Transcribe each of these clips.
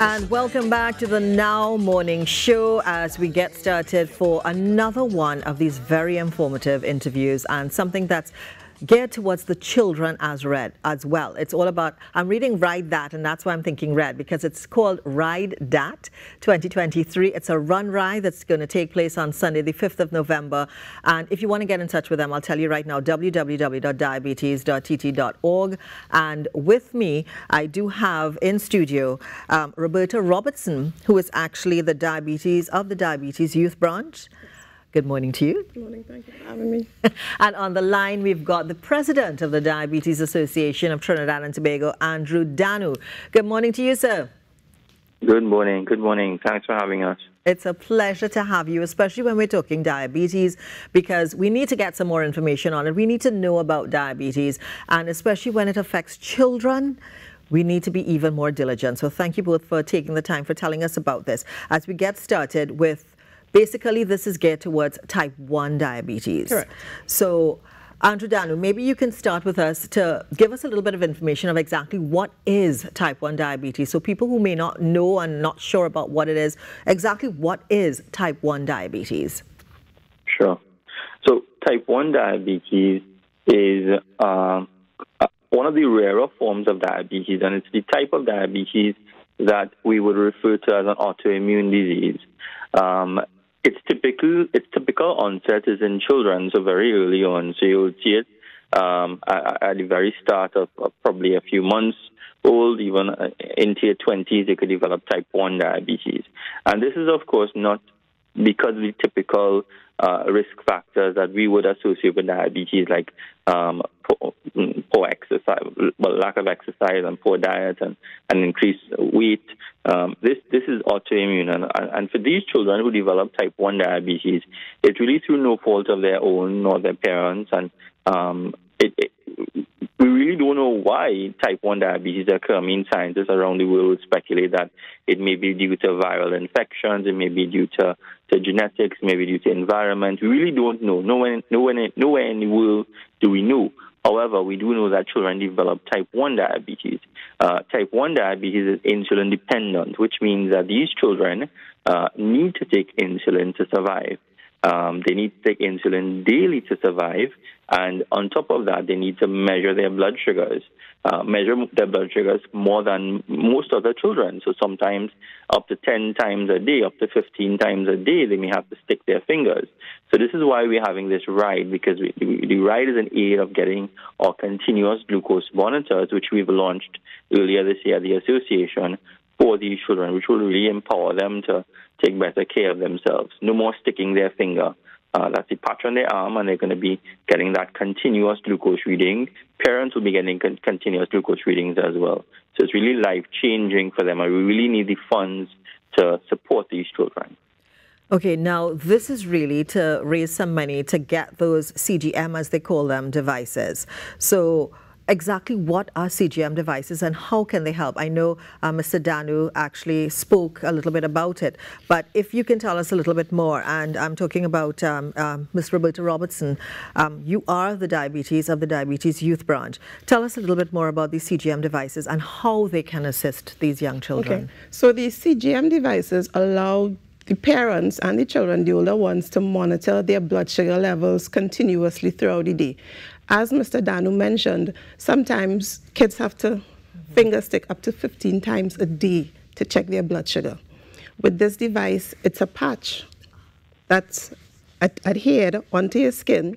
And welcome back to the Now Morning Show as we get started for another one of these very informative interviews and something that's geared towards the children as read as well. It's all about, I'm reading Ride Datt, and that's why I'm thinking red, because it's called Ride Datt 2023. It's a run ride that's going to take place on Sunday, the 5th of November. And if you want to get in touch with them, I'll tell you right now, www.diabetes.tt.org. And with me, I do have in studio um, Roberta Robertson, who is actually the diabetes of the Diabetes Youth Branch. Good morning to you. Good morning. Thank you for having me. and on the line, we've got the president of the Diabetes Association of Trinidad and Tobago, Andrew Dhanoo. Good morning to you, sir. Good morning. Good morning. Thanks for having us. It's a pleasure to have you, especially when we're talking diabetes, because we need to get some more information on it. We need to know about diabetes, and especially when it affects children we need to be even more diligent. So thank you both for taking the time for telling us about this. As we get started with Basically, this is geared towards type 1 diabetes. Correct. So, Andrew Dhanoo, maybe you can start with us to give us a little bit of information of exactly what is type 1 diabetes. So people who may not know and not sure about what it is, exactly what is type 1 diabetes? Sure. So type 1 diabetes is uh, one of the rarer forms of diabetes, and it's the type of diabetes that we would refer to as an autoimmune disease. Um, it's typical. Its typical onset is in children, so very early on. So you'll see it um, at, the very start of, of, probably a few months old, even into your twenties, they could develop type one diabetes. And this is, of course, not because of the typical uh, risk factors that we would associate with diabetes, like um, poor, poor, exercise, well, lack of exercise and poor diet and, and increased weight. Um, this this is autoimmune, and, and for these children who develop type one diabetes, it's really through no fault of their own nor their parents, and um, it, we really don't know why type 1 diabetes occurs. I mean, scientists around the world speculate that it may be due to viral infections, it may be due to, to genetics, maybe due to environment. We really don't know. Nowhere, nowhere, nowhere in the world do we know. However, we do know that children develop type 1 diabetes. Uh, type 1 diabetes is insulin dependent, which means that these children uh, need to take insulin to survive. Um, they need to take insulin daily to survive, and on top of that, they need to measure their blood sugars, uh, measure their blood sugars more than most other children. So sometimes up to 10 times a day, up to 15 times a day, they may have to stick their fingers. So this is why we're having this ride, because we, the ride is an aid of getting our continuous glucose monitors, which we've launched earlier this year, the association, for these children, which will really empower them to take better care of themselves. No more sticking their finger. Uh, that's the patch on their arm, and they're going to be getting that continuous glucose reading. Parents will be getting con- continuous glucose readings as well. So it's really life changing for them, and we really need the funds to support these children. Okay, now this is really to raise some money to get those CGM, as they call them, devices. So exactly what are CGM devices and how can they help? I know uh, Mr. Dhanoo actually spoke a little bit about it, but if you can tell us a little bit more, and I'm talking about um, um, Ms. Roberta Robertson, um, you are the diabetes of the Diabetes Youth Branch. Tell us a little bit more about these CGM devices and how they can assist these young children. Okay. So these CGM devices allow the parents and the children, the older ones, to monitor their blood sugar levels continuously throughout the day as Mr. Dhanoo mentioned, sometimes kids have to finger stick up to 15 times a day to check their blood sugar. With this device, it's a patch that's ad adhered onto your skin.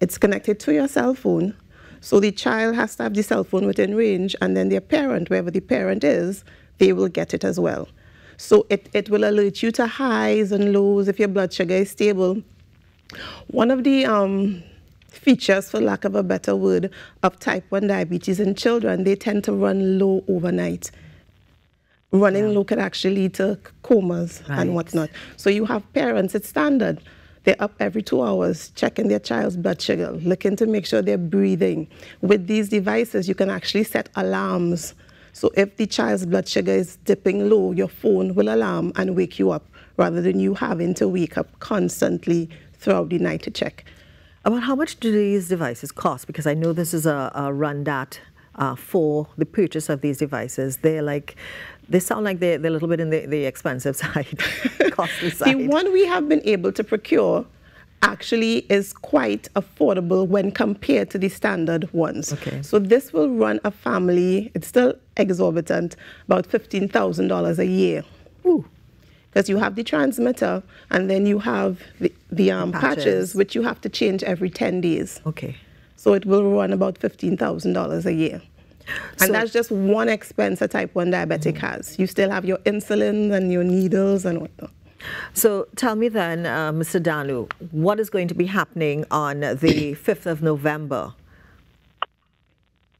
It's connected to your cell phone. So the child has to have the cell phone within range, and then their parent, wherever the parent is, they will get it as well. So it, it will alert you to highs and lows if your blood sugar is stable. One of the um, features, for lack of a better word, of type 1 diabetes in children, they tend to run low overnight. Running yeah. low can actually lead to comas right. and whatnot. So you have parents, it's standard. They're up every two hours checking their child's blood sugar, looking to make sure they're breathing. With these devices, you can actually set alarms. So if the child's blood sugar is dipping low, your phone will alarm and wake you up rather than you having to wake up constantly throughout the night to check. About how much do these devices cost? Because I know this is a, a run that uh, for the purchase of these devices. They're like they sound like they're, they're a little bit in the, the expensive side, costly side. The one we have been able to procure actually is quite affordable when compared to the standard ones. Okay. So this will run a family, it's still exorbitant, about $15,000 a year. Because you have the transmitter and then you have the, the um, patches. patches. which you have to change every 10 days. Okay. So it will run about $15,000 a year. And So- that's just one expense a type 1 diabetic has. You still have your insulin and your needles and whatnot. So tell me then, uh, Mr. Dhanoo, what is going to be happening on the 5th of November?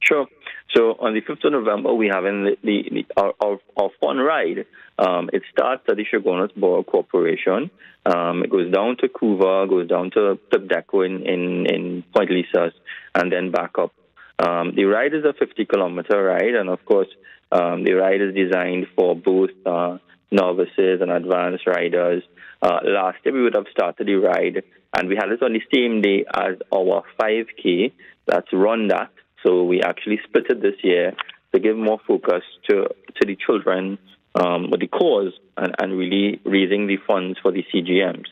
Sure. So on the 5th of November, we have in the, the, the our, our, our fun ride. Um, it starts at the Chaguanas Borough Corporation. Um, it goes down to Couva, goes down to Deco in, in, in Point Lisas, and then back up. Um, the ride is a 50 kilometer ride, and of course, um, the ride is designed for both uh, novices and advanced riders. Uh, last year, we would have started the ride, and we had it on the same day as our 5K. That's Run Datt. So we actually split it this year to give more focus to to the children um, with the cause and, and really raising the funds for the CGMs.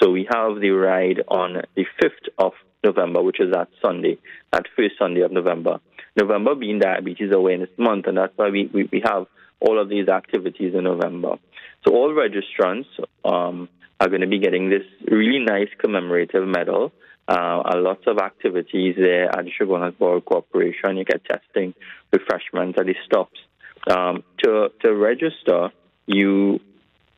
So we have the ride on the 5th of November, which is that Sunday, that first Sunday of November. November being Diabetes Awareness Month, and that's why we, we, we have all of these activities in November. So all registrants um, are going to be getting this really nice commemorative medal. Uh, a lot of activities there at the Chaguanas Borough Corporation. You get testing, refreshments at the stops. Um, to to register, you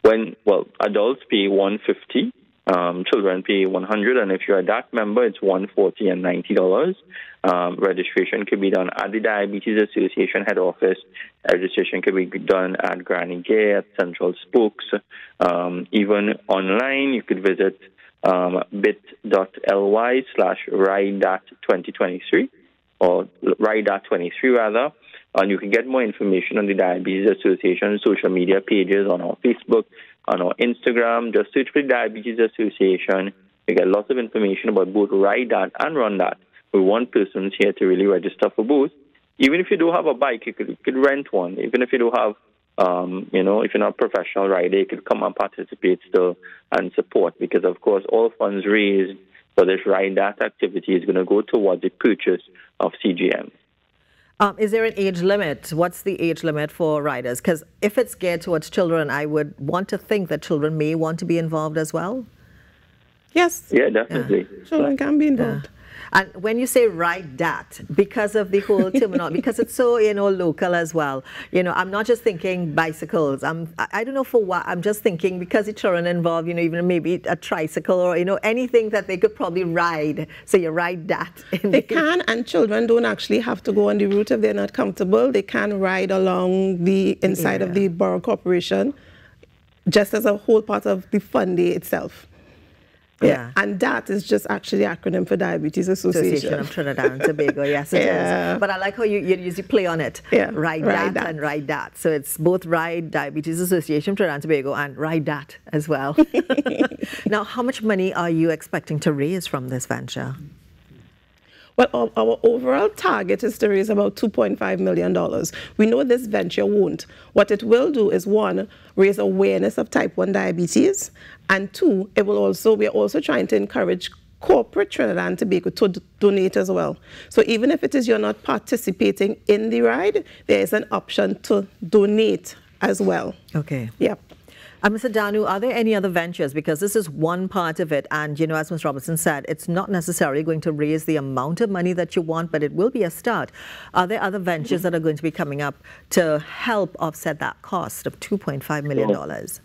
when well adults pay one fifty, um, children pay one hundred, and if you're a DAC member, it's one forty and ninety dollars. Um, registration can be done at the Diabetes Association head office. Registration can be done at Granny Gay, at Central Spokes. Um, even online, you could visit um, bit.ly slash ridat2023 or ridat23 rather. And you can get more information on the Diabetes Association social media pages on our Facebook, on our Instagram. Just search for the Diabetes Association. You get lots of information about both Ride Datt and Run Datt. We want persons here to really register for both. Even if you don't have a bike, you could, you could rent one. Even if you don't have, um, you know, if you're not a professional rider, you could come and participate still and support because, of course, all funds raised for this Ride Datt activity is going to go towards the purchase of CGM. Um, is there an age limit? What's the age limit for riders? Because if it's geared towards children, I would want to think that children may want to be involved as well. Yes, Yeah, definitely. children can be involved. And when you say ride that, because of the whole terminology, because it's so you know local as well. You know, I'm not just thinking bicycles. I'm I don't know for what. I'm just thinking because the children involved. You know, even maybe a tricycle or you know anything that they could probably ride. So you ride that. In They the- can, and children don't actually have to go on the route if they're not comfortable. They can ride along the inside of the borough corporation, just as a whole part of the fun day itself. Yeah. And that is just actually the acronym for Diabetes Association. Association of Trinidad and Tobago. Yes, it is. Yeah. But I like how you, you usually play on it. Yeah, Ride, Ride that, That. and ride that. So it's both Ride Diabetes Association of Trinidad and Tobago and Ride that as well. now, how much money are you expecting to raise from this venture? Well, our, our overall target is to raise about $2.5 million. We know this venture won't. What it will do is one, raise awareness of type 1 diabetes, and two, it will also, we're also trying to encourage corporate Trinidad and Tobago to donate as well. So even if it is you're not participating in the ride, there is an option to donate as well. Okay. Yep. And Mr. Dhanoo, are there any other ventures? Because this is one part of it. And, you know, as Ms. Robertson said, it's not necessarily going to raise the amount of money that you want, but it will be a start. Are there other ventures that are going to be coming up to help offset that cost of $2.5 million? So,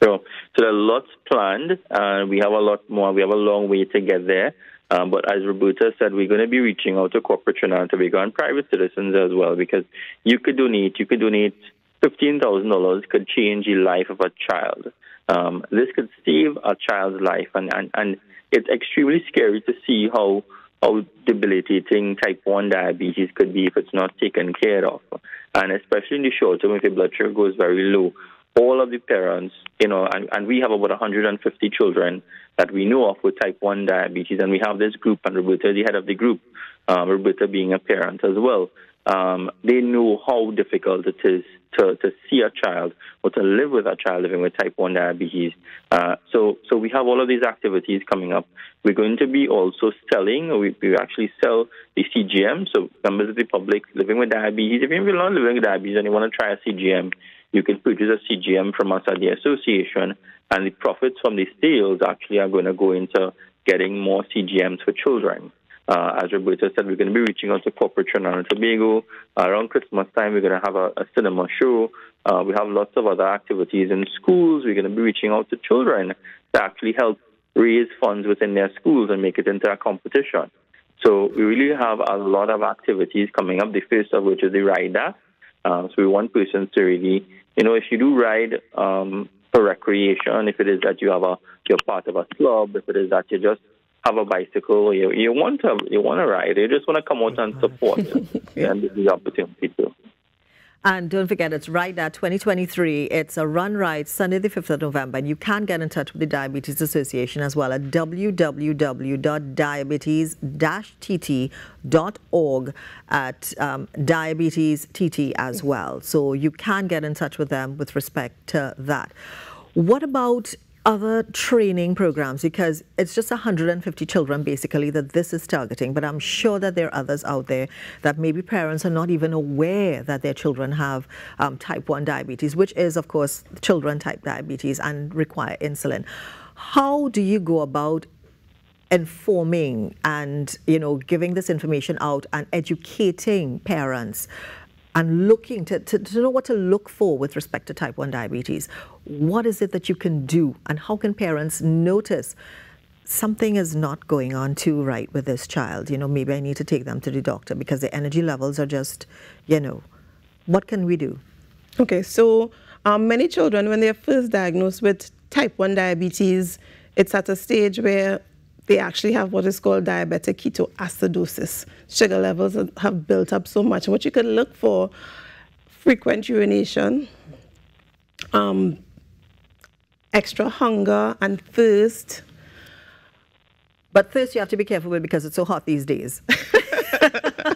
so there are lots planned, and we have a lot more. We have a long way to get there. Um, but as Roberta said, we're going to be reaching out to corporate Trinidad and Tobago and private citizens as well, because you could donate. You could donate fifteen thousand dollars. Could change the life of a child. Um, this could save a child's life, and, and, and it's extremely scary to see how how debilitating type 1 diabetes could be if it's not taken care of. And especially in the short term, if your blood sugar goes very low, all of the parents, you know, and, and we have about 150 children that we know of with type 1 diabetes, and we have this group, and Roberta is the head of the group, um, Roberta being a parent as well. um, they know how difficult it is to, to see a child or to live with a child living with type 1 diabetes. Uh, so, so we have all of these activities coming up. We're going to be also selling, we, we actually sell the CGM. So, members of the public living with diabetes, if you're not living with diabetes and you want to try a CGM, you can purchase a CGM from us at the association, and the profits from these sales actually are going to go into getting more CGMs for children. Uh, as Roberta said, we're going to be reaching out to corporate Trinidad and Tobago. Uh, around Christmas time, we're going to have a, a cinema show. Uh, we have lots of other activities in schools. We're going to be reaching out to children to actually help raise funds within their schools and make it into a competition. So we really have a lot of activities coming up. The first of which is the rider. Uh, so we want persons to really, you know, if you do ride um, for recreation, if it is that you have a you're part of a club, if it is that you're just have a bicycle, you you want to you want to ride, you just want to come out and support, yeah. and the opportunity too. And don't forget, it's Ride Datt 2023. It's a run ride Sunday, the 5th of November. And you can get in touch with the Diabetes Association as well at www.diabetes-tt.org at um, Diabetes TT as well. So you can get in touch with them with respect to that. What about other training programs because it's just 150 children basically that this is targeting. But i'm sure that there are others out there that maybe parents are not even aware that their children have um, type 1 diabetes which is of course children type diabetes and require insulin. How do you go about informing and you know giving this information out and educating parents and looking to, to, to, know what to look for with respect to type 1 diabetes. What is it that you can do, and how can parents notice something is not going on too right with this child? You know, maybe I need to take them to the doctor because the energy levels are just, you know, what can we do? Okay, so um, many children, when they're first diagnosed with type 1 diabetes, it's at a stage where they actually have what is called diabetic ketoacidosis. Sugar levels have built up so much. What you can look for, frequent urination, um, extra hunger and thirst. But thirst you have to be careful with because it's so hot these days.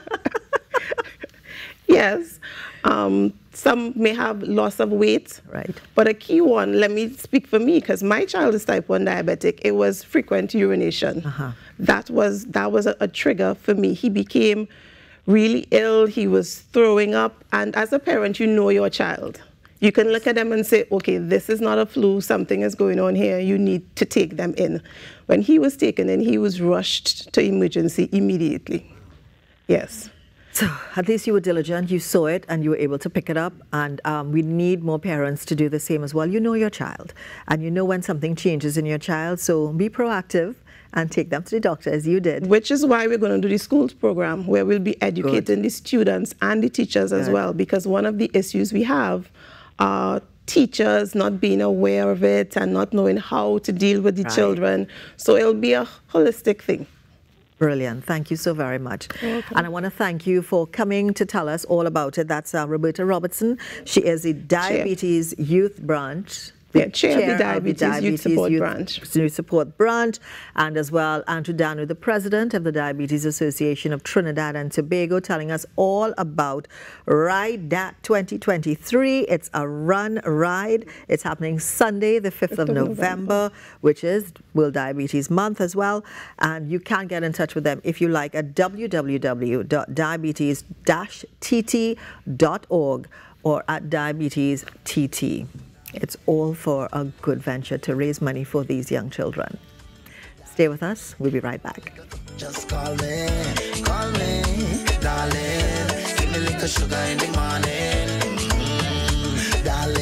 yes. Um, some may have loss of weight. Right. But a key one, let me speak for me, because my child is type 1 diabetic, it was frequent urination. Uh -huh. That was, that was a, a trigger for me. He became really ill. He was throwing up. And as a parent, you know your child. You can look at them and say, okay, this is not a flu, something is going on here, you need to take them in. When he was taken in, he was rushed to emergency immediately. Yes. So at least you were diligent, you saw it, and you were able to pick it up. And um, we need more parents to do the same as well. You know your child, and you know when something changes in your child. So be proactive and take them to the doctor as you did. Which is why we're going to do the schools program where we'll be educating Good. the students and the teachers Good. as well. Because one of the issues we have are teachers not being aware of it and not knowing how to deal with the right. children. So it'll be a holistic thing. Brilliant. Thank you so very much. And I want to thank you for coming to tell us all about it. That's uh, Roberta Robertson. She is the Diabetes Youth Branch yeah, chair, chair of the Diabetes, of the Diabetes Youth Support Youth Branch. Youth Support Branch, and as well Andrew Dhanoo, the president of the Diabetes Association of Trinidad and Tobago, telling us all about Ride Datt 2023. It's a run ride. It's happening Sunday, the 5th, 5th of, of November, November, which is World Diabetes Month as well. And you can get in touch with them if you like at www.diabetes-tt.org or at diabetes TT. It's all for a good venture to raise money for these young children. Stay with us, we'll be right back. Just call me, call me, darling. Give me a little sugar in the morning. Mm-hmm. Mm darling.